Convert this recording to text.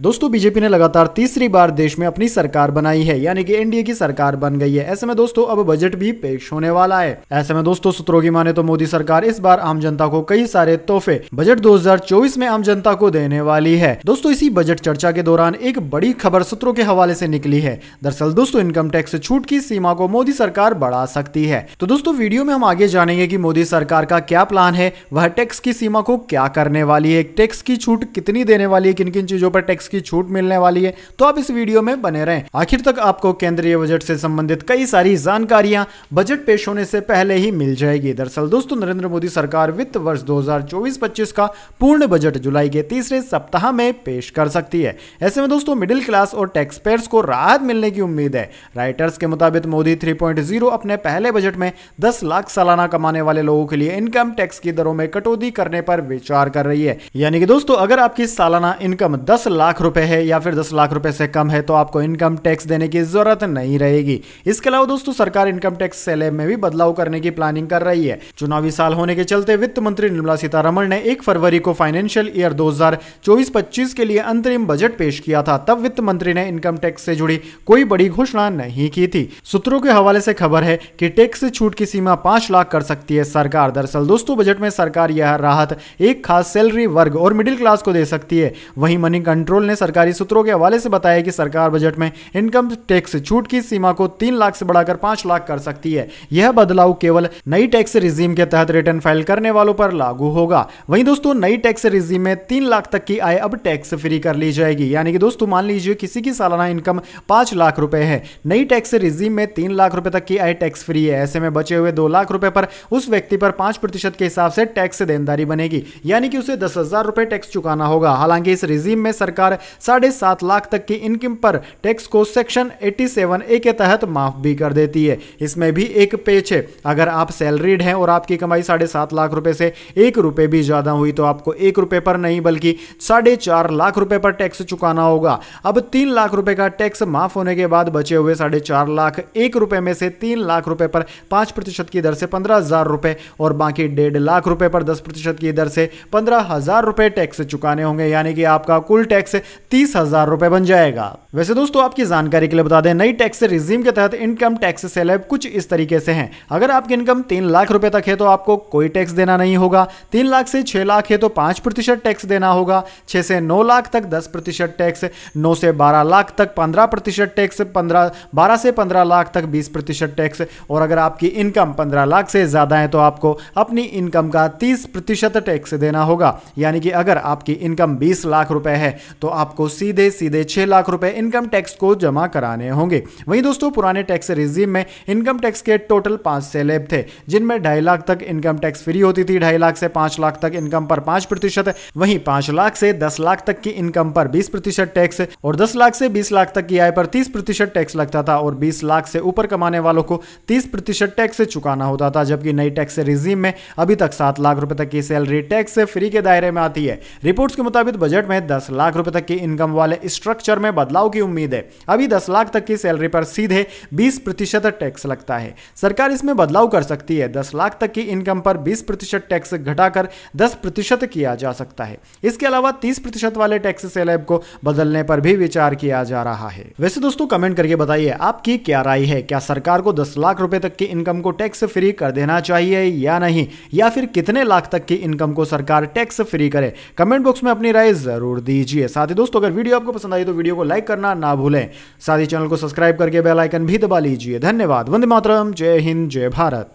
दोस्तों, बीजेपी ने लगातार तीसरी बार देश में अपनी सरकार बनाई है, यानी कि एनडीए की सरकार बन गई है। ऐसे में दोस्तों, अब बजट भी पेश होने वाला है। ऐसे में दोस्तों, सूत्रों की माने तो मोदी सरकार इस बार आम जनता को कई सारे तोहफे, बजट 2024 में आम जनता को देने वाली है। दोस्तों, इसी बजट चर्चा के दौरान एक बड़ी खबर सूत्रों के हवाले से निकली है। दरअसल दोस्तों, इनकम टैक्स छूट की सीमा को मोदी सरकार बढ़ा सकती है। तो दोस्तों, वीडियो में हम आगे जानेंगे की मोदी सरकार का क्या प्लान है, वह टैक्स की सीमा को क्या करने वाली है, टैक्स की छूट कितनी देने वाली है किन किन चीज़ों पर टैक्स की छूट मिलने वाली है। तो आप इस वीडियो में बने रहें। आखिर तक आपको केंद्रीय बजट से संबंधित कई सारी जानकारियाँ बजट पेश होने से पहले ही मिल जाएगी। दरअसल दोस्तों, नरेंद्र मोदी सरकार वित्त वर्ष 2024-25 का पूर्ण बजट जुलाई के तीसरे सप्ताह में पेश कर सकती है। ऐसे में दोस्तों, मिडिल क्लास और टैक्स पेयर्स को राहत मिलने की उम्मीद है। राइटर्स के मुताबिक मोदी 3.0 अपने पहले बजट में 10 लाख सालाना कमाने वाले लोगों के लिए इनकम टैक्स की दरों में कटौती करने पर विचार कर रही है। यानी कि दोस्तों, अगर आपकी सालाना इनकम 10 लाख रुपए है या फिर 10 लाख रुपए से कम है तो आपको इनकम टैक्स देने की ज़रूरत नहीं रहेगी। इसके अलावा दोस्तों, सरकार इनकम टैक्स सेलेब में भी बदलाव करने की प्लानिंग कर रही है। चुनावी साल होने के चलते वित्त मंत्री निर्मला सीतारमण ने एक फरवरी को फाइनेंशियल ईयर 2024-25 के लिए अंतरिम बजट पेश किया था। तब वित्त मंत्री ने इनकम टैक्स से जुड़ी कोई बड़ी घोषणा नहीं की थी। सूत्रों के हवाले से खबर है कि टैक्स छूट की सीमा पाँच लाख कर सकती है सरकार। दरअसल दोस्तों बजट में सरकार यह राहत एक खास सैलरी वर्ग और मिडिल क्लास को दे सकती है। वहीं मनी कंट्रोल ने सरकारी सूत्रों के हवाले से बताया कि सरकार बजट में इनकम टैक्स छूट की सीमा को तीन लाख से बढ़ाकर पाँच लाख कर सकती है। यह बदलाव केवल नई टैक्स रिजीम के तहत रिटर्न फ़ाइल करने वालों पर लागू होगा। वहीं दोस्तों, नई टैक्स रिजीम में तीन लाख तक की आय अब टैक्स फ्री कर ली जाएगी। यानी कि दोस्तों, मान लीजिए किसी की सालाना इनकम पाँच लाख रुपए है। नई टैक्स रिजीम में तीन लाख रुपए तक की आय टैक्स फ्री है। ऐसे में बचे हुए दो लाख रुपए पर उस व्यक्ति पर पाँच प्रतिशत के हिसाब से टैक्स देनदारी बनेगी। यानी कि उसे दस हज़ार रुपए टैक्स चुकाना होगा। हालाँकि इस रिजीम में सरकार साढ़े सात लाख तक की इनकम पर टैक्स को सेक्शन 87 ए के तहत माफ़ भी कर देती है। इसमें भी एक पेच है। अगर आप सैलरीड हैं और आपकी कमाई साढ़े सात लाख रुपए से एक रुपए भी ज़्यादा हुई तो आपको एक रुपए पर नहीं, बल्कि साढ़े चार लाख रुपए पर टैक्स चुकाना होगा। अब तीन लाख रुपए का टैक्स माफ़ होने के बाद बचे हुए साढ़े चार लाख एक रुपए में से तीन लाख रुपए पर पाँच प्रतिशत की दर से पंद्रह हज़ार रुपए, और बाकी डेढ़ लाख रुपए पर दस प्रतिशत की दर से पंद्रह हज़ार रुपए टैक्स चुकाने होंगे। यानी कि आपका कुल टैक्स तीस हज़ार रुपए बन जाएगा। वैसे दोस्तों, आपकी जानकारी के लिए बता दें, नई टैक्स रिजीम के तहत इनकम टैक्स सेलेब कुछ इस तरीके से हैं। अगर आपकी इनकम तीन लाख रुपए तक है तो आपको कोई टैक्स देना नहीं होगा। तीन लाख से छह लाख है तो पाँच प्रतिशत टैक्स देना होगा। छह से नौ लाख तक दस प्रतिशत टैक्स, नौ से बारह लाख तक पंद्रह प्रतिशत टैक्स, पंद्रह, बारह से पंद्रह लाख तक बीस प्रतिशत टैक्स। और अगर आपकी इनकम पंद्रह लाख से ज़्यादा है तो आपको अपनी इनकम का तीस प्रतिशत टैक्स देना होगा। यानी कि अगर आपकी इनकम बीस लाख रुपए है तो आपको सीधे सीधे छह लाख रुपए इनकम टैक्स को जमा कराने होंगे। वहीं दोस्तों, पुराने टैक्स रिजीम में इनकम टैक्स के टोटल पाँच सेलेब थे, जिनमें ढाई लाख तक इनकम टैक्स फ्री होती थी, ढाई लाख से पाँच लाख तक इनकम पर पाँच प्रतिशत, वहीं पाँच लाख से दस लाख तक की इनकम पर बीस प्रतिशत टैक्स, और दस लाख से बीस लाख तक की आय पर तीस प्रतिशत टैक्स लगता था, और बीस लाख से ऊपर कमाने वालों को तीस प्रतिशत टैक्स चुकाना होता था, जबकि नई टैक्स रिजीम में अभी तक सात लाख रुपए तक की सैलरी टैक्स फ्री के दायरे में आती है। रिपोर्ट्स के मुताबिक बजट में दस लाख रुपए तक की इनकम वाले स्ट्रक्चर में बदलाव की उम्मीद है। अभी दस लाख तक की सैलरी पर सीधे बीस प्रतिशत टैक्स लगता है। सरकार इसमें बदलाव कर सकती है। दस लाख तक की इनकम पर बीस प्रतिशत टैक्स घटाकर दस प्रतिशत किया जा सकता है। इसके अलावा तीस प्रतिशत वाले टैक्स सेलेब को बदलने पर भी विचार किया जा रहा है। वैसे दोस्तों, कमेंट करके बताइए, आपकी क्या राय है? क्या सरकार को दस लाख रुपए तक की इनकम को टैक्स फ्री कर देना चाहिए या नहीं? या फिर कितने लाख तक की इनकम को सरकार टैक्स फ्री करे? कमेंट बॉक्स में अपनी राय ज़रूर दीजिए। साथ ही दोस्तों, अगर वीडियो आपको पसंद आई तो वीडियो को लाइक करना ना भूलें। साथ ही चैनल को सब्सक्राइब करके बेल आइकन भी दबा लीजिए। धन्यवाद। वंदे मातरम। जय हिंद। जय भारत।